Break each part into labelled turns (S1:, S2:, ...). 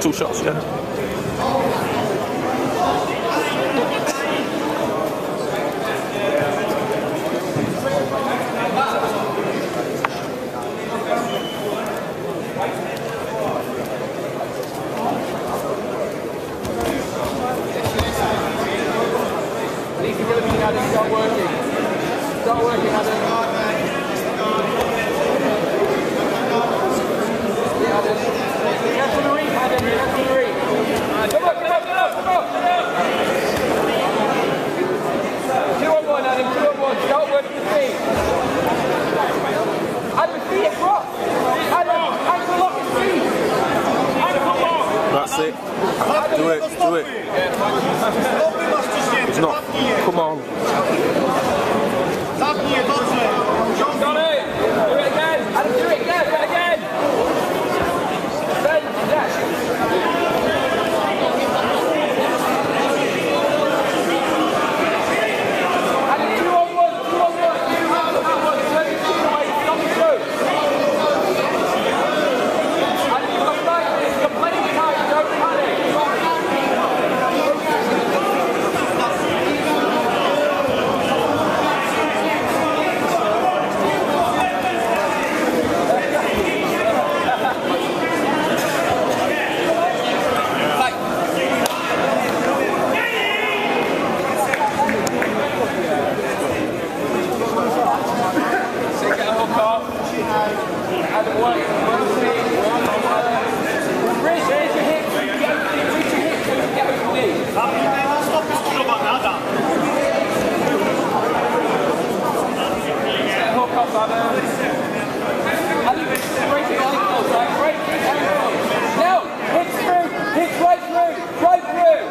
S1: Two shots, yeah.
S2: Adam. Start working. Start working, Adam. Yeah, Adam. Careful the reef, Adam. Careful the reef. Come on, come on, come on, come on. Two on one, Adam. Two on one. Start working the feet. Adam, feet across. Adam, ankle lock and feet. Ankle lock.
S1: That's it. Do it, do it. It's not. Come on.
S3: Zapnij je dobrze!
S2: Got it. Do it again. Adam, do it again. Do it again. Then, yes. Adam, two on one. Two on one. Two on one. Turn your feet away. Stop your show. Adam, you've got five minutes. You've got plenty of time. Don't panic. Take a hook off. Adam, work. Work the feet. Raise, raise your hips. Get over the knee. Reach your hips so you can get over the knee.
S3: Zapnij ten na stop skrzyżowany, Adam!
S2: Get a hook off, Adam. Adam, break your ankles, right? Break your ankles. No, hit through. Hit right through. Right through.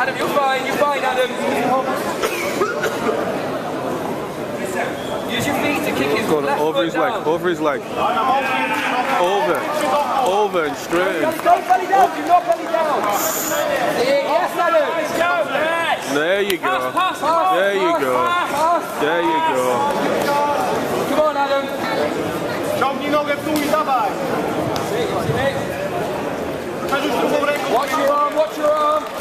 S2: Adam, you're fine. You're fine, Adam. Use your feet to kick his
S1: Go on, over
S2: foot
S1: his leg, over his leg. Over. Over and straight.
S2: Don't belly down. Do not belly down. Yes, Adam. Let's go. Yes.
S1: There you go.
S2: Pass, pass,
S1: There you go. There you go.
S2: Come on, Adam.
S3: Ciągnij nogę w dół i dawaj! Przerzuć!
S2: Watch your arm. Watch your arm.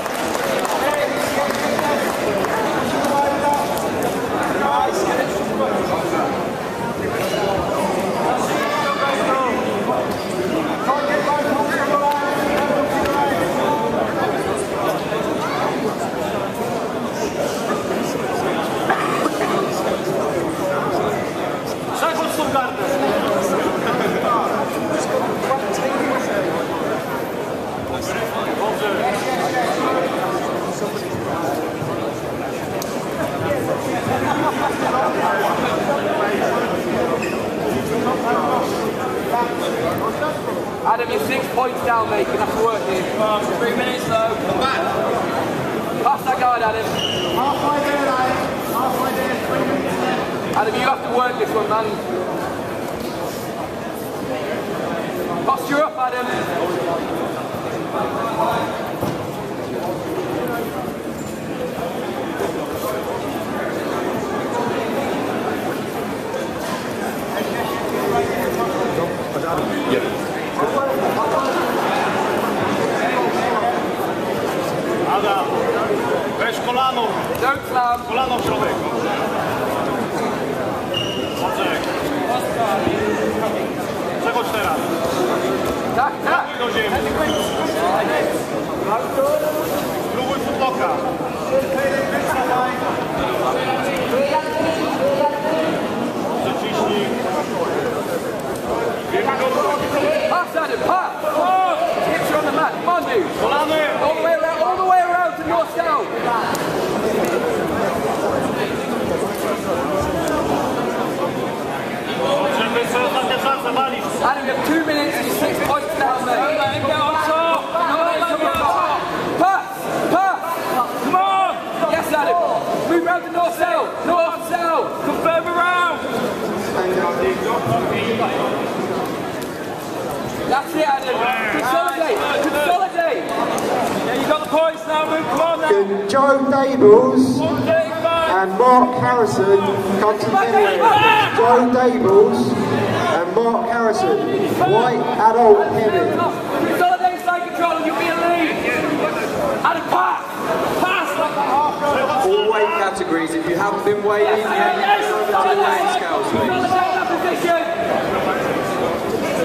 S2: Adam, you're six points down, mate. You're gonna have to work here. Three minutes, though. Come back. Pass that guard, Adam.
S3: Halfway there, lad! Halfway there, three minutes left!
S2: Adam, you have to work this one, man. Posture up. Adam!
S3: Kolano!
S2: Don't slam.
S3: Kolano w środek! Oczek! Przechodź teraz!
S2: Tak, tak.
S3: do ziemi! Spróbuj footloka! Zaciśnij!
S2: Pass, Adam. Pass. Hips are on the mat. Come on, dude.
S3: Kolany!
S2: All the way around. All the way around to north south.
S3: Szanse walić!
S2: Adam, you have two minutes and you're six points down, mate. Let him get on top. Let him get on top. Pass. Pass. Come on. Yes, Adam. Move round to north south. North south. Come further round. That's it, Adam. Consolidate. Consolidate. Yeah, you got the points now, Luke. Come on now.
S4: Joe Dables,
S2: 35.
S4: and Mark Harrison comes to the middleweight. Joe Dables and Mark Harrison, white adult heavy.
S2: Consolidate side control and you'll be a lead. And a pass. Pass.
S5: All weight categories. If you haven't been weighed in yet, you can go over to the weighing scales, please.
S2: Consolidate that position.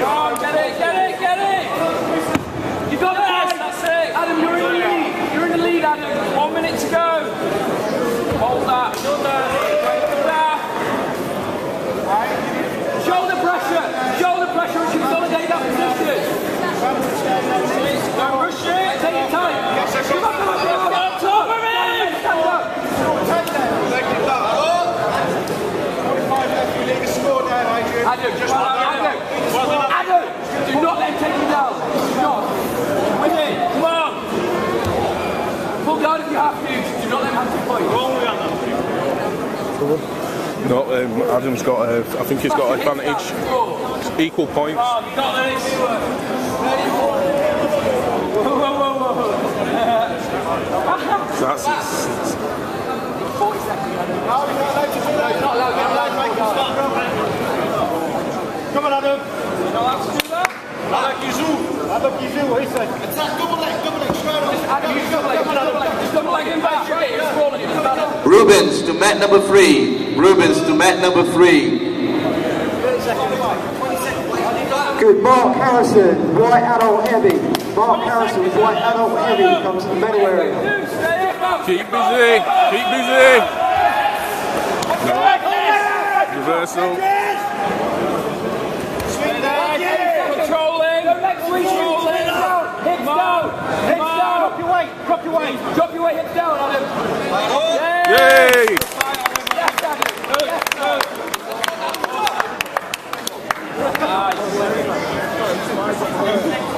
S2: Come on, get it, get it, get it. You got this. That's it. Adam, you're in the lead. You're in the lead, Adam. One minute to go. Hold that. There. Shoulder pressure. Shoulder pressure and consolidate that position. Don't rush it. Take your time. Come on, come on, come on. Get on top of him. Stand up. Adam, just Adam. Adam, do not let him take you Come on. Pull if you have to. Do not let him have.
S1: No, um, Adam's got a, I think he's got advantage. Equal points.
S2: Oh, you got this. Whoa, whoa, whoa, whoa.
S1: That's
S2: 40 seconds, Adam. Not allowed, not allowed to make it stop.
S3: Come on, Adam.
S2: Not allowed to do that.
S3: Adam Kizou. Adam Kizou, what he said. Attack, double leg, double leg, straight on.
S2: Adam, you double leg, double leg, just double leg him back straight. He's rolling it. Stand.
S6: Rubens to mat number three. Rubens to mat number three.
S4: Good, Mark Harrison, white adult heavy. Mark Harrison, white adult heavy, comes to the medal area.
S1: Keep busy. Keep busy. No. Reversal.
S2: Controlling. Controlling. Hips down. Hips down. Drop your weight. Drop your weight. Drop your weight. Hips down, Adam. Yay.
S1: Yay!
S2: Yes, Adam. Yes, Adam.